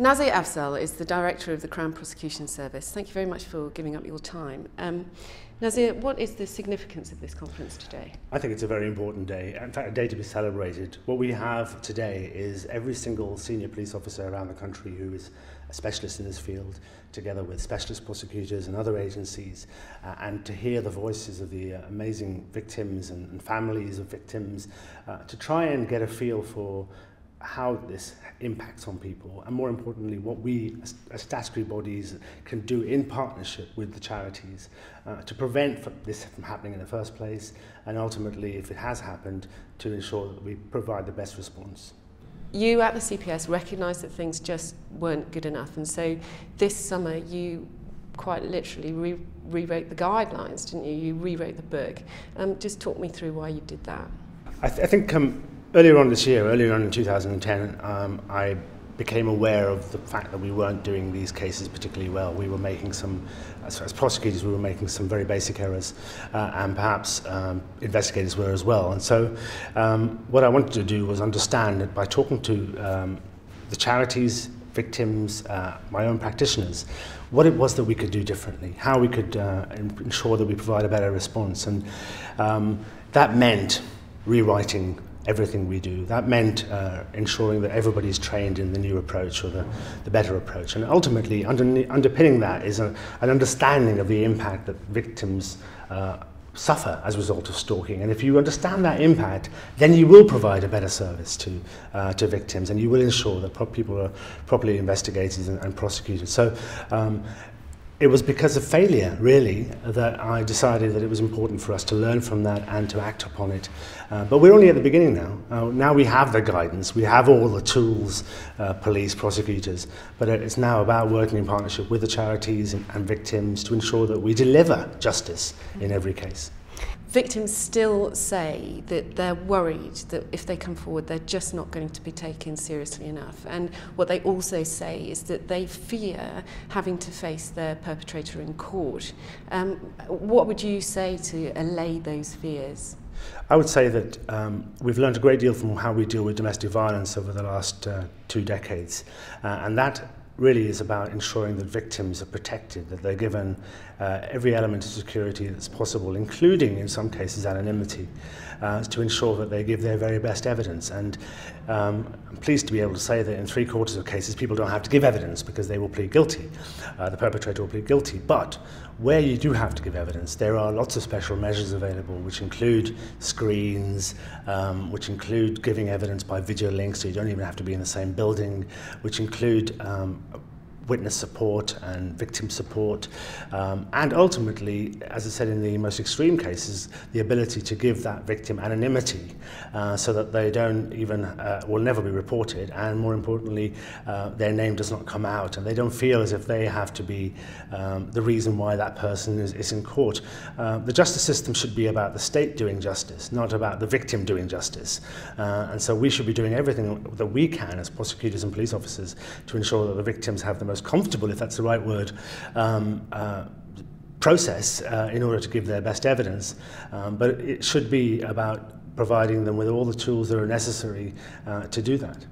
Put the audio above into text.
Nazir Afzal is the Director of the Crown Prosecution Service. Thank you very much for giving up your time. Um, Nazir, what is the significance of this conference today? I think it's a very important day, in fact, a day to be celebrated. What we have today is every single senior police officer around the country who is a specialist in this field, together with specialist prosecutors and other agencies, uh, and to hear the voices of the uh, amazing victims and, and families of victims, uh, to try and get a feel for how this impacts on people and more importantly what we as, as statutory bodies can do in partnership with the charities uh, to prevent this from happening in the first place and ultimately if it has happened to ensure that we provide the best response. You at the CPS recognised that things just weren't good enough and so this summer you quite literally re rewrote the guidelines didn't you? You rewrote the book. Um, just talk me through why you did that. I, th I think um, earlier on this year, earlier on in 2010, um, I became aware of the fact that we weren't doing these cases particularly well. We were making some, as, as prosecutors, we were making some very basic errors, uh, and perhaps um, investigators were as well. And so, um, what I wanted to do was understand that by talking to um, the charities, victims, uh, my own practitioners, what it was that we could do differently, how we could uh, ensure that we provide a better response. And um, that meant rewriting everything we do. That meant uh, ensuring that everybody's trained in the new approach or the, the better approach. And ultimately, under, underpinning that is a, an understanding of the impact that victims uh, suffer as a result of stalking. And if you understand that impact, then you will provide a better service to, uh, to victims and you will ensure that people are properly investigated and, and prosecuted. So um, it was because of failure, really, that I decided that it was important for us to learn from that and to act upon it. Uh, but we're only at the beginning now. Uh, now we have the guidance, we have all the tools, uh, police, prosecutors, but it's now about working in partnership with the charities and, and victims to ensure that we deliver justice in every case. Victims still say that they're worried that if they come forward, they're just not going to be taken seriously enough. And what they also say is that they fear having to face their perpetrator in court. Um, what would you say to allay those fears? I would say that um, we've learned a great deal from how we deal with domestic violence over the last uh, two decades, uh, and that really is about ensuring that victims are protected, that they're given uh, every element of security that's possible, including, in some cases, anonymity, uh, to ensure that they give their very best evidence. And um, I'm pleased to be able to say that in three quarters of cases, people don't have to give evidence because they will plead guilty. Uh, the perpetrator will plead guilty. But where you do have to give evidence, there are lots of special measures available, which include screens, um, which include giving evidence by video links, so you don't even have to be in the same building, which include um, witness support and victim support, um, and ultimately, as I said in the most extreme cases, the ability to give that victim anonymity uh, so that they don't even, uh, will never be reported, and more importantly, uh, their name does not come out, and they don't feel as if they have to be um, the reason why that person is, is in court. Uh, the justice system should be about the state doing justice, not about the victim doing justice. Uh, and so we should be doing everything that we can as prosecutors and police officers to ensure that the victims have the most most comfortable, if that's the right word, um, uh, process uh, in order to give their best evidence. Um, but it should be about providing them with all the tools that are necessary uh, to do that.